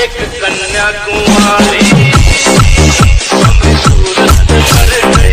एक कन्याकुमारी सूरत कर